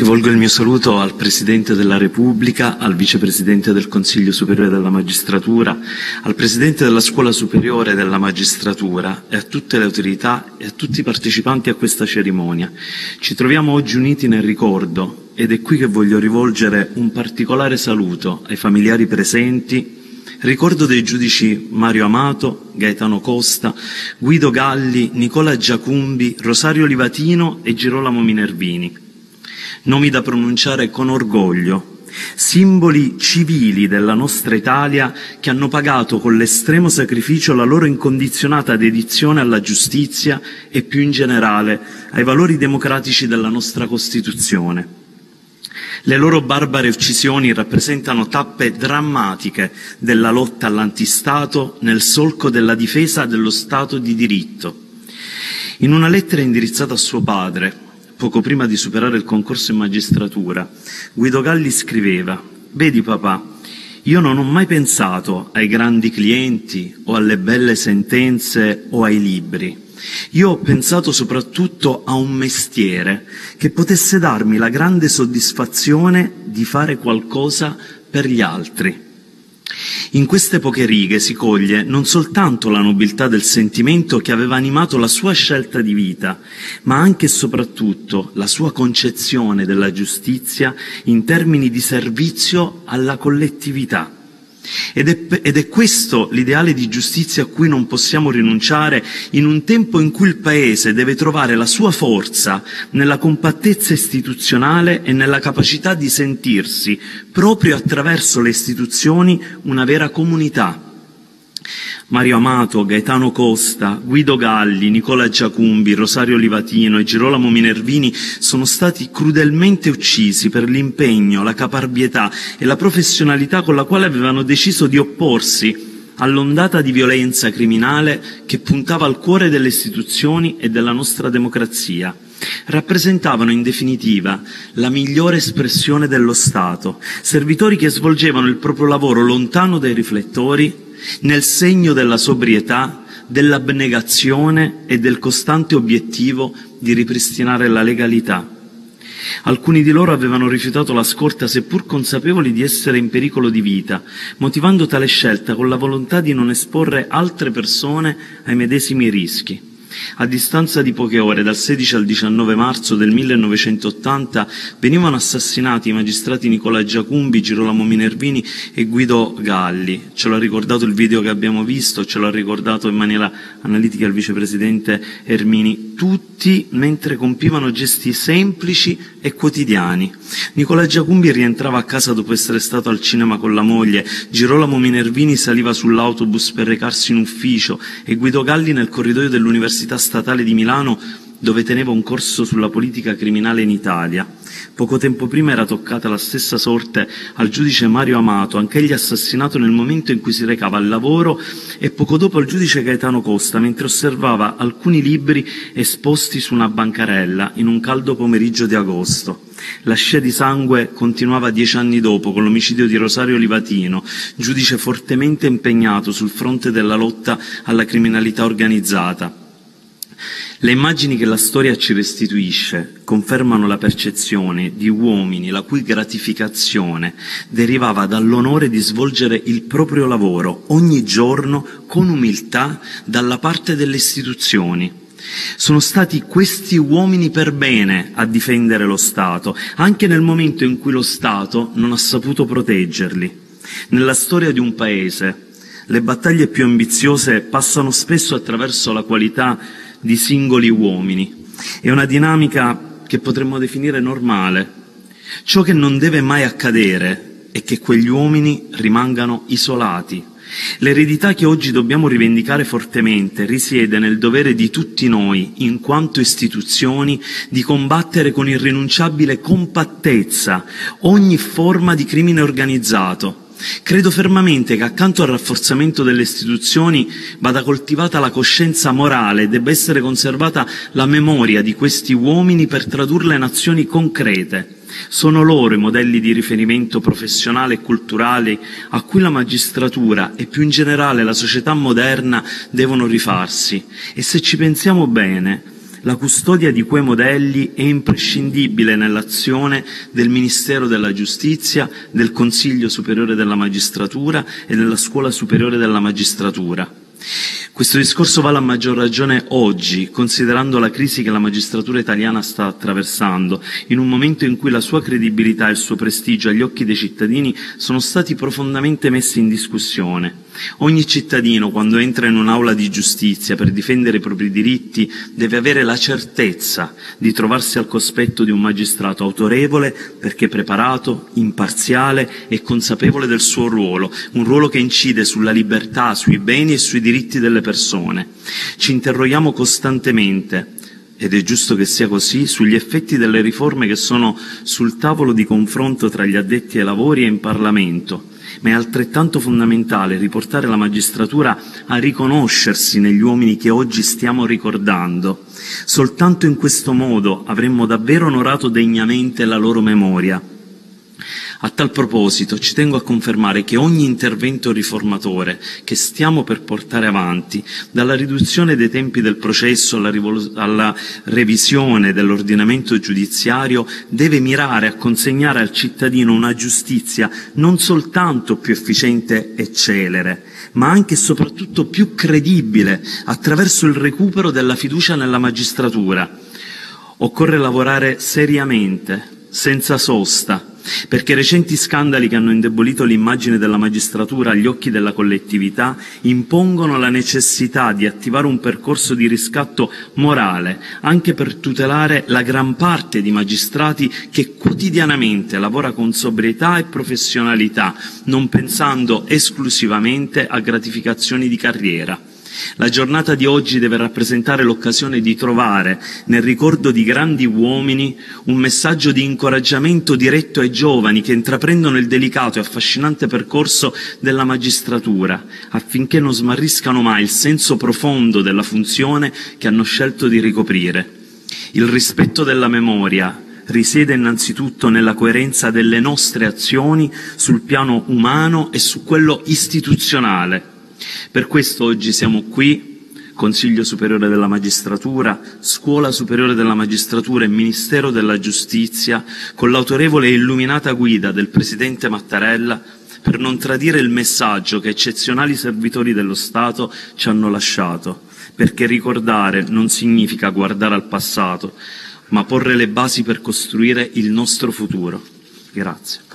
Rivolgo il mio saluto al Presidente della Repubblica, al Vicepresidente del Consiglio Superiore della Magistratura, al Presidente della Scuola Superiore della Magistratura e a tutte le autorità e a tutti i partecipanti a questa cerimonia. Ci troviamo oggi uniti nel ricordo ed è qui che voglio rivolgere un particolare saluto ai familiari presenti, Ricordo dei giudici Mario Amato, Gaetano Costa, Guido Galli, Nicola Giacumbi, Rosario Livatino e Girolamo Minervini nomi da pronunciare con orgoglio, simboli civili della nostra Italia che hanno pagato con l'estremo sacrificio la loro incondizionata dedizione alla giustizia e più in generale ai valori democratici della nostra Costituzione. Le loro barbare uccisioni rappresentano tappe drammatiche della lotta all'antistato nel solco della difesa dello Stato di diritto. In una lettera indirizzata a suo padre, poco prima di superare il concorso in magistratura, Guido Galli scriveva Vedi papà, io non ho mai pensato ai grandi clienti o alle belle sentenze o ai libri. Io ho pensato soprattutto a un mestiere che potesse darmi la grande soddisfazione di fare qualcosa per gli altri. In queste poche righe si coglie non soltanto la nobiltà del sentimento che aveva animato la sua scelta di vita, ma anche e soprattutto la sua concezione della giustizia in termini di servizio alla collettività. Ed è, ed è, questo l'ideale di giustizia a cui non possiamo rinunciare in un tempo in cui il Paese deve trovare la sua forza nella compattezza istituzionale e nella capacità di sentirsi, proprio attraverso le istituzioni, una vera comunità Mario Amato, Gaetano Costa, Guido Galli, Nicola Giacumbi, Rosario Livatino e Girolamo Minervini sono stati crudelmente uccisi per l'impegno, la caparbietà e la professionalità con la quale avevano deciso di opporsi all'ondata di violenza criminale che puntava al cuore delle istituzioni e della nostra democrazia. Rappresentavano in definitiva la migliore espressione dello Stato, servitori che svolgevano il proprio lavoro lontano dai riflettori nel segno della sobrietà, dell'abnegazione e del costante obiettivo di ripristinare la legalità. Alcuni di loro avevano rifiutato la scorta seppur consapevoli di essere in pericolo di vita, motivando tale scelta con la volontà di non esporre altre persone ai medesimi rischi. A distanza di poche ore, dal 16 al 19 marzo del 1980, venivano assassinati i magistrati Nicola Giacumbi, Girolamo Minervini e Guido Galli. Ce l'ha ricordato il video che abbiamo visto, ce l'ha ricordato in maniera analitica il vicepresidente Ermini, tutti mentre compivano gesti semplici e quotidiani. Nicola Giacumbi rientrava a casa dopo essere stato al cinema con la moglie, Girolamo Minervini saliva sull'autobus per recarsi in ufficio e Guido Galli nel corridoio dell'Università all'Università Statale di Milano dove teneva un corso sulla politica criminale in Italia. Poco tempo prima era toccata la stessa sorte al giudice Mario Amato, anch'egli assassinato nel momento in cui si recava al lavoro, e poco dopo al giudice Gaetano Costa, mentre osservava alcuni libri esposti su una bancarella in un caldo pomeriggio di agosto. La scia di sangue continuava dieci anni dopo con l'omicidio di Rosario Livatino, giudice fortemente impegnato sul fronte della lotta alla criminalità organizzata. Le immagini che la storia ci restituisce confermano la percezione di uomini la cui gratificazione derivava dall'onore di svolgere il proprio lavoro ogni giorno con umiltà dalla parte delle istituzioni. Sono stati questi uomini per bene a difendere lo Stato, anche nel momento in cui lo Stato non ha saputo proteggerli. Nella storia di un paese le battaglie più ambiziose passano spesso attraverso la qualità di singoli uomini. È una dinamica che potremmo definire normale. Ciò che non deve mai accadere è che quegli uomini rimangano isolati. L'eredità che oggi dobbiamo rivendicare fortemente risiede nel dovere di tutti noi, in quanto istituzioni, di combattere con irrinunciabile compattezza ogni forma di crimine organizzato, Credo fermamente che accanto al rafforzamento delle istituzioni vada coltivata la coscienza morale e debba essere conservata la memoria di questi uomini per tradurle in azioni concrete. Sono loro i modelli di riferimento professionale e culturale a cui la magistratura e più in generale la società moderna devono rifarsi. E se ci pensiamo bene, La custodia di quei modelli è imprescindibile nell'azione del Ministero della Giustizia, del Consiglio Superiore della Magistratura e della Scuola Superiore della Magistratura. Questo discorso vale a maggior ragione oggi, considerando la crisi che la magistratura italiana sta attraversando, in un momento in cui la sua credibilità e il suo prestigio agli occhi dei cittadini sono stati profondamente messi in discussione. Ogni cittadino, quando entra in un'aula di giustizia per difendere i propri diritti, deve avere la certezza di trovarsi al cospetto di un magistrato autorevole perché preparato, imparziale e consapevole del suo ruolo, un ruolo che incide sulla libertà, sui beni e sui diritti delle persone. Ci interroghiamo costantemente ed è giusto che sia così, sugli effetti delle riforme che sono sul tavolo di confronto tra gli addetti ai lavori e in Parlamento ma è altrettanto fondamentale riportare la magistratura a riconoscersi negli uomini che oggi stiamo ricordando. Soltanto in questo modo avremmo davvero onorato degnamente la loro memoria. A tal proposito ci tengo a confermare che ogni intervento riformatore che stiamo per portare avanti, dalla riduzione dei tempi del processo alla, alla revisione dell'ordinamento giudiziario, deve mirare a consegnare al cittadino una giustizia non soltanto più efficiente e celere, ma anche e soprattutto più credibile attraverso il recupero della fiducia nella magistratura. Occorre lavorare seriamente, senza sosta, perché recenti scandali che hanno indebolito l'immagine della magistratura agli occhi della collettività impongono la necessità di attivare un percorso di riscatto morale anche per tutelare la gran parte di magistrati che quotidianamente lavora con sobrietà e professionalità, non pensando esclusivamente a gratificazioni di carriera. La giornata di oggi deve rappresentare l'occasione di trovare, nel ricordo di grandi uomini, un messaggio di incoraggiamento diretto ai giovani che intraprendono il delicato e affascinante percorso della magistratura, affinché non smarriscano mai il senso profondo della funzione che hanno scelto di ricoprire. Il rispetto della memoria, risiede innanzitutto nella coerenza delle nostre azioni sul piano umano e su quello istituzionale, per questo oggi siamo qui, Consiglio Superiore della Magistratura, Scuola Superiore della Magistratura e Ministero della Giustizia, con l'autorevole e illuminata guida del Presidente Mattarella, per non tradire il messaggio che eccezionali servitori dello Stato ci hanno lasciato, perché ricordare non significa guardare al passato, ma porre le basi per costruire il nostro futuro. Grazie.